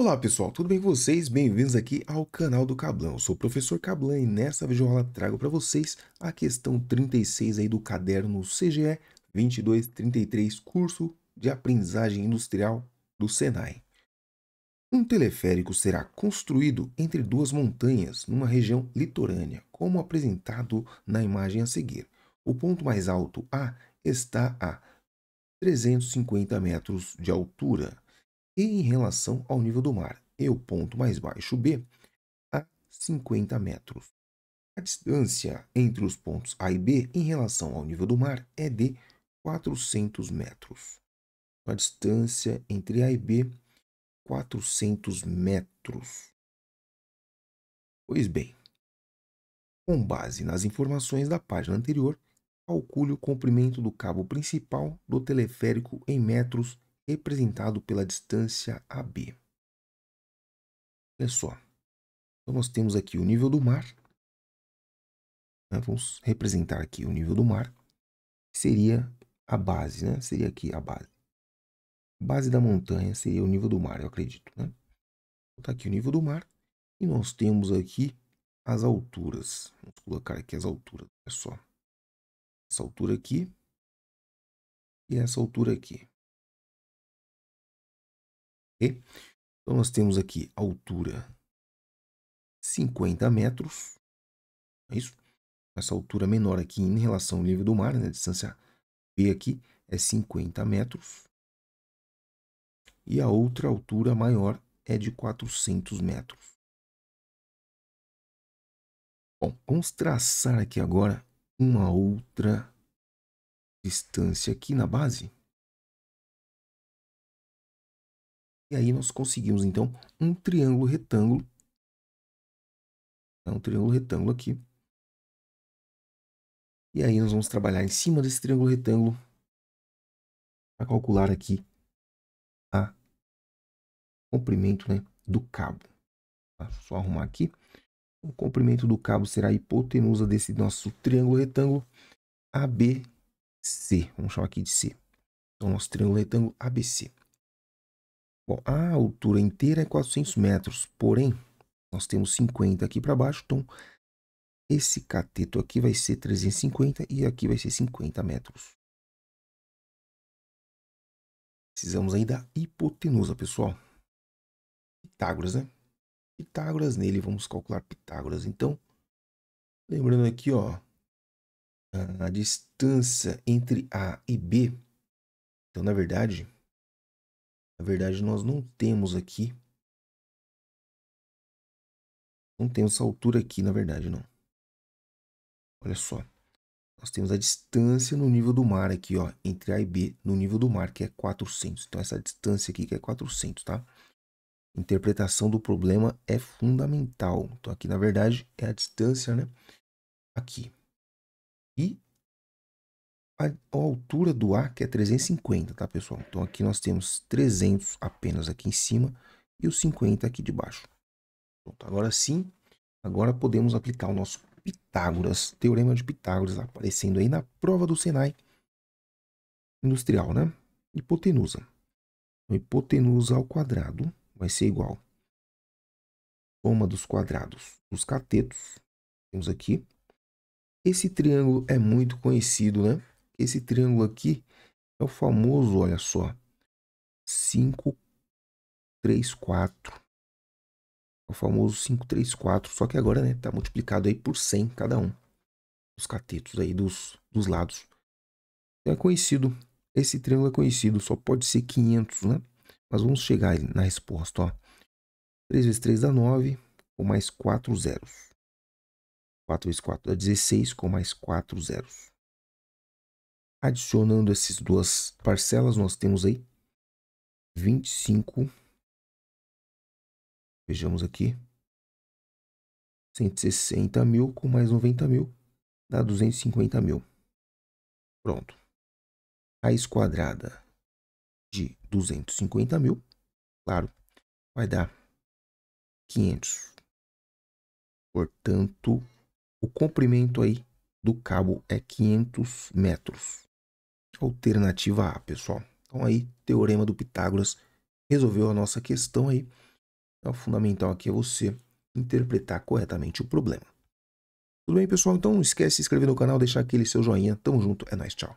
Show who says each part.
Speaker 1: Olá pessoal, tudo bem com vocês? Bem-vindos aqui ao canal do Cablan. Eu sou o professor Cablan e nessa videoaula trago para vocês a questão 36 aí do caderno CGE 2233, curso de aprendizagem industrial do Senai. Um teleférico será construído entre duas montanhas numa região litorânea, como apresentado na imagem a seguir. O ponto mais alto A está a 350 metros de altura e em relação ao nível do mar, e o ponto mais baixo B a 50 metros. A distância entre os pontos A e B em relação ao nível do mar é de 400 metros. A distância entre A e B, 400 metros. Pois bem, com base nas informações da página anterior, calcule o comprimento do cabo principal do teleférico em metros representado pela distância AB. Olha só. Então, nós temos aqui o nível do mar. Né? Vamos representar aqui o nível do mar. Seria a base, né? Seria aqui a base. Base da montanha seria o nível do mar, eu acredito, né? Está aqui o nível do mar. E nós temos aqui as alturas. Vamos colocar aqui as alturas, olha só. Essa altura aqui e essa altura aqui. Então, nós temos aqui altura 50 metros. É isso? Essa altura menor aqui em relação ao nível do mar, né? A distância B aqui é 50 metros. E a outra altura maior é de 400 metros. Bom, vamos traçar aqui agora uma outra distância aqui na base. E aí nós conseguimos, então, um triângulo retângulo. Um triângulo retângulo aqui. E aí nós vamos trabalhar em cima desse triângulo retângulo para calcular aqui a comprimento né, do cabo. Tá? Só arrumar aqui. O comprimento do cabo será a hipotenusa desse nosso triângulo retângulo ABC. Vamos chamar aqui de C. Então, nosso triângulo retângulo ABC. Bom, a altura inteira é 400 metros, porém, nós temos 50 aqui para baixo, então esse cateto aqui vai ser 350 e aqui vai ser 50 metros. Precisamos aí da hipotenusa, pessoal. Pitágoras, né? Pitágoras nele, vamos calcular Pitágoras. Então, lembrando aqui, ó, a distância entre A e B. Então, na verdade, na verdade, nós não temos aqui. Não temos essa altura aqui, na verdade, não. Olha só. Nós temos a distância no nível do mar aqui, ó, entre A e B, no nível do mar, que é 400. Então, essa distância aqui que é 400, tá? Interpretação do problema é fundamental. Então, aqui, na verdade, é a distância, né? Aqui. E a, a altura do A, que é 350, tá, pessoal? Então, aqui nós temos 300 apenas aqui em cima e os 50 aqui de baixo. Pronto, agora sim, agora podemos aplicar o nosso Pitágoras, Teorema de Pitágoras, aparecendo aí na prova do Senai industrial, né? Hipotenusa. Então, hipotenusa ao quadrado vai ser igual soma dos quadrados dos catetos. Temos aqui. Esse triângulo é muito conhecido, né? Esse triângulo aqui é o famoso, olha só, 5, 3, 4. É o famoso 5, 3, 4. Só que agora, né, tá multiplicado aí por 100 cada um. Os catetos aí dos, dos lados. É conhecido, esse triângulo é conhecido, só pode ser 500, né? Mas vamos chegar na resposta, ó. 3 vezes 3 dá 9, com mais 4 zeros. 4 vezes 4 dá 16, com mais 4 zeros. Adicionando essas duas parcelas, nós temos aí 25. Vejamos aqui. 160 mil com mais 90 mil dá 250 mil. Pronto. Raiz quadrada de 250 mil, claro, vai dar 500. Portanto, o comprimento aí do cabo é 500 metros. Alternativa A, pessoal. Então aí, Teorema do Pitágoras resolveu a nossa questão aí. O fundamental aqui é você interpretar corretamente o problema. Tudo bem, pessoal? Então não esquece de se inscrever no canal, deixar aquele seu joinha. Tamo junto, é nóis, tchau.